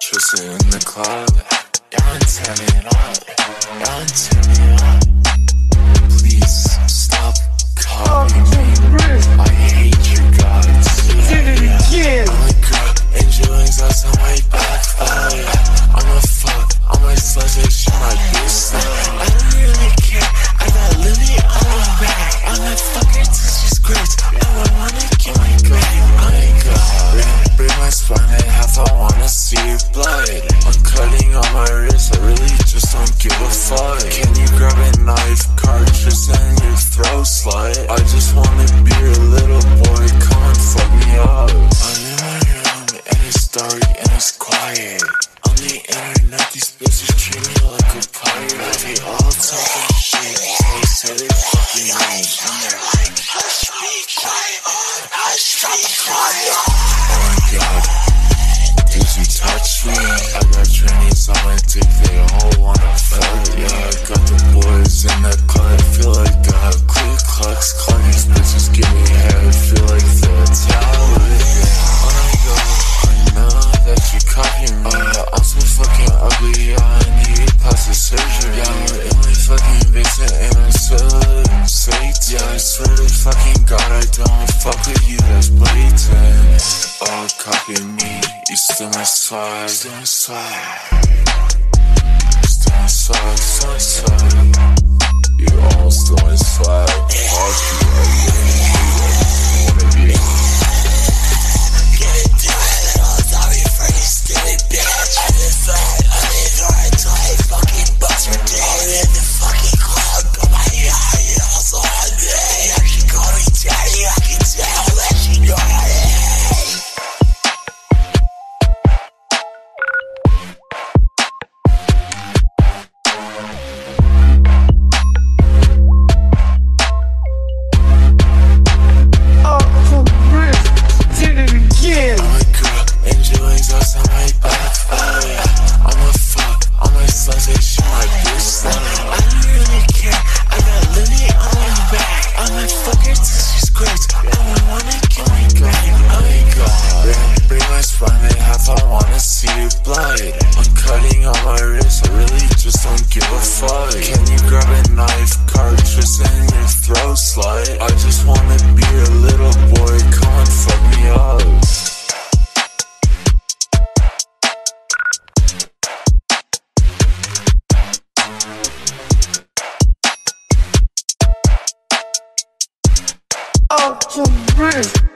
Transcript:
Tristan in the club. Turn it up. Turn it up. Slut? I just wanna be your little boy. Come and fuck me up. I'm in my room and it's dark and it's quiet. On the internet, these bitches treat me like a pirate. They all talking shit. They say they fucking me. Yeah, I need fucking basement and I'm sight. Yeah, I swear fucking God, I don't fuck with you, that's blatant. Oh, copy me, you still my swag, still my swag. So brain.